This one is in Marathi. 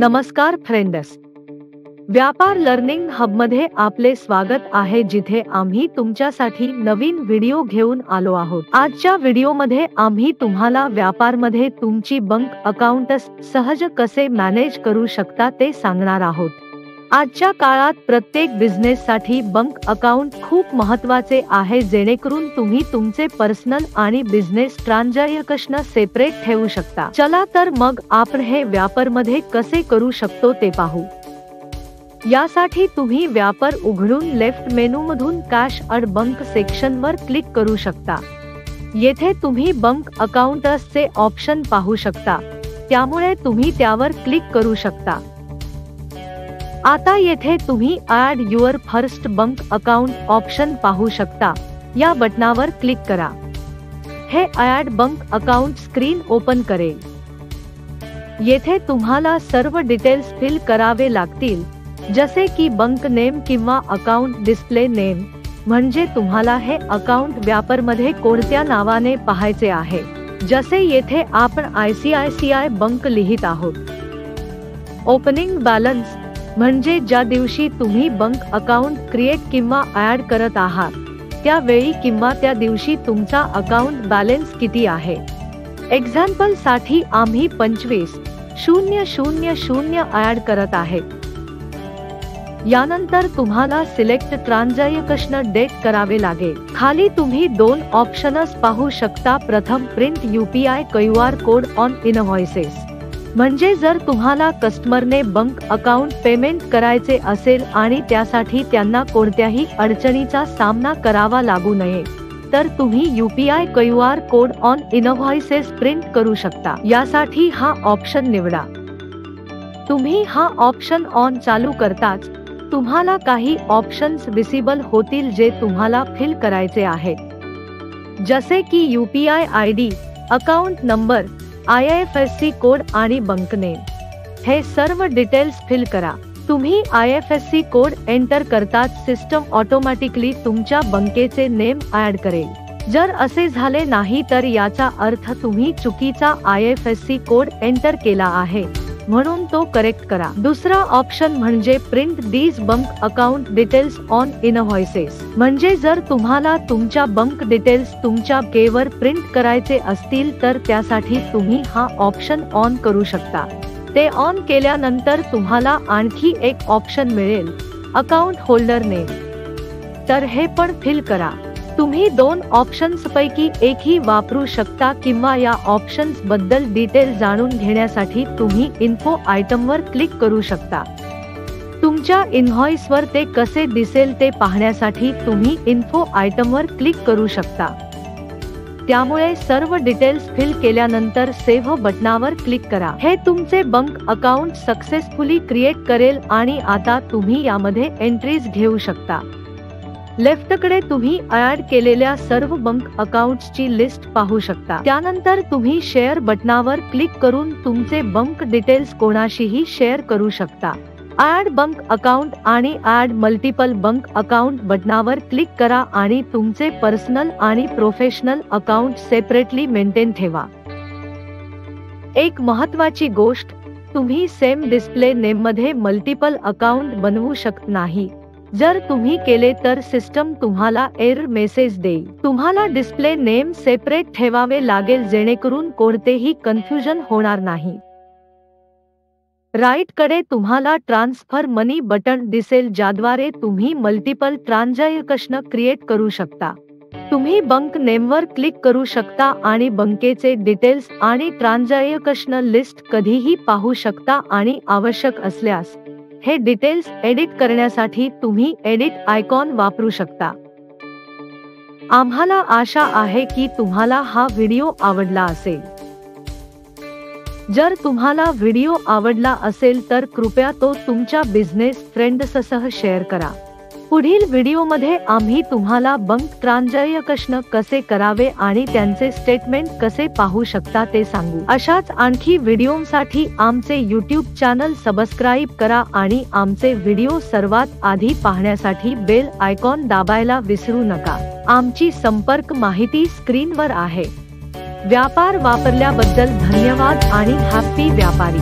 नमस्कार फ्रेंडस. व्यापार लर्निंग हबमध्ये आपले स्वागत आहे जिथे आम्ही तुमच्यासाठी नवीन व्हिडिओ घेऊन आलो आहोत. आजच्या व्हिडिओमध्ये आम्ही तुम्हाला व्यापारमध्ये तुमची बँक अकाउंट सहज कसे मॅनेज करू शकता ते सांगणार आहोत. आजच्या काळात प्रत्येक बिझनेस साठी बँक अकाउंट खूप महत्त्वाचे आहे जेणेकरून तुम्ही तुमचे पर्सनल आणि बिझनेस ट्रान्झॅक्शन सेपरेट ठेवू शकता. चला तर मग आपण हे व्यापारमध्ये कसे करू शकतो ते पाहू. यासाठी तुम्ही व्यापार उघडून लेफ्ट मेनू मधून कॅश अड बंक सेक्शन वर क्लिक करू शकता. येथे तुम्ही बंक अकाउंटर्स चे ऑप्शन पाहू शकता. त्यामुळे तुम्ही त्यावर क्लिक करू शकता. आता येथे तुम्ही add your first bank account option पाहू शकता. या बटनावर क्लिक करा. हे add bank account screen open करेल. येथे तुम्हाला सर्व डिटेल्स फिल करावे लागतील जसे की बंक नेम किंवा अकाउंट डिस्प्ले नेम म्हणजे तुम्हाला हे अकाउंट व्यापारमध्ये कोणत्या नावाने पाहायचे आहे जसे येथे आपण I C I C I bank लिहित आहोत. ओपनिंग बॅलन्स म्हणजे ज्या दिवशी तुम्ही बँक अकाउंट क्रिएट किंवा ऍड करत आहात त्यावेळी किंवा त्या दिवशी तुमचा अकाउंट बॅलन्स किती आहे? एक्झाम्पलसाठी आम्ही पंचवीस शून्य शून्य शून्य ऍड करत आहेत यानंतर तुम्हाला सिलेक्ट ट्रान्झॅक्शन डेट करावे लागेल. खाली तुम्ही दोन ऑप्शनस पाहू शकता. प्रथम print UPI Q R code on invoices. म्हणजे जर तुम्हाला कस्टमरने बँक अकाउंट पेमेंट करायचे असेल आणि त्यासाठी त्यांना कोणत्याही अडचणीचा सामना करावा लागू नये तर तुम्ही UPI Q R code on invoices print करू शकता. यासाठी हा ऑप्शन निवडा. तुम्ही हा ऑप्शन ऑन चालू करताच तुम्हाला काही ऑप्शन्स विसिबल होतील जे तुम्हाला फिल करायचे आहेत. जसे की U P I D account number I F S C code आणि बँक नेम. हे सर्व डिटेल्स फिल करा. तुम्ही I F S C code enter करताच सिस्टम ऑटोमॅटिकली तुमच्या बँकेचे नेम ऍड करेल. जर असे झाले नाही तर याचा अर्थ तुम्ही चुकीचा I F S C code enter केला आहे. म्हणून तो करेक्ट करा. दुसरा ऑप्शन म्हणजे print these bank account details on invoices म्हणजे जर तुम्हाला तुमच्या बंक डिटेल्स तुमच्या केवर प्रिंट करायचे असतील तर त्यासाठी तुम्ही हा ऑप्शन ऑन करू शकता. ते ऑन केल्यानंतर तुम्हाला आणखी एक ऑप्शन मिळेल. अकाउंट होल्डर नेम तर हे पण फिल करा. तुम्ही दोन ऑप्शन्स पैकी एकही वापरू शकता किंवा या ऑप्शन्सबद्दल डिटेल जाणून घेण्यासाठी तुम्ही इन्फो आयटमवर क्लिक करू शकता. तुमच्या इन्व्हॉइसवर ते कसे दिसेल ते पाहण्यासाठी तुम्ही इन्फो आयटमवर क्लिक करू शकता. त्यामुळे सर्व डिटेल्स फिल केल्यानंतर सेव्ह बटनावर क्लिक करा. हे तुमचे बँक अकाउंट सक्सेसफुली क्रिएट करेल आणि आता तुम्ही यामध्ये एंट्रीज घेऊ शकता. लेफ्टकडे तुम्ही ऍड केलेल्या सर्व बँक अकाउंटची लिस्ट पाहू शकता. त्यानंतर तुम्ही शेअर बटनावर क्लिक करून तुमचे बँक डिटेल्स कोणाशीही शेअर करू शकता. ऍड बँक अकाउंट आणि ऍड मल्टिपल बँक अकाउंट बटनावर क्लिक करा आणि तुमचे पर्सनल आणि प्रोफेशनल अकाउंट सेपरेटली मेंटेन ठेवा. एक महत्वाची गोष्ट तुम्ही सेम डिस्प्ले नेममध्ये मल्टिपल अकाउंट बनवू शकत नाही. जर तुम्ही केले तर सिस्टम तुम्हाला एअर मेसेज देईल. तुम्हाला डिस्प्ले नेम सेपरेट ठेवावे लागेल जेणेकरून कोणतेही कन्फ्युजन होणार नाही. राईटकडे तुम्हाला ट्रान्सफर मनी बटन दिसेल ज्याद्वारे तुम्ही मल्टिपल ट्रान्झॅक्शन क्रिएट करू शकता. तुम्ही बंक नेमवर क्लिक करू शकता आणि बँकेचे डिटेल्स आणि ट्रान्झॅक्शन लिस्ट कधीही पाहू शकता आणि आवश्यक असल्यास हे डिटेल्स एडिट करण्यासाठी तुम्ही एडिट आयकॉन वापरू शकता. आम्हाला आशा आहे की तुम्हाला हा व्हिडिओ आवडला असेल. जर तुम्हाला व्हिडिओ आवडला असेल तर कृपया तो तुमच्या बिझनेस फ्रेंड्ससह शेअर करा. पुढील व्हिडिओमध्ये आम्ही तुम्हाला बंक त्रांजय कश्न कसे करावे आणि त्यांचे स्टेटमेंट कसे पाहू शकता ते सांगू. अशाच आणखी व्हिडिओसाठी आमचे युट्यूब चॅनल सबस्क्राईब करा आणि आमचे व्हिडिओ सर्वात आधी पाहण्यासाठी बेल आयकॉन दाबायला विसरू नका. आमची संपर्क माहिती स्क्रीनवर आहे. व्यापार वापरल्याबद्दल धन्यवाद आणि हॅप्पी व्यापारी.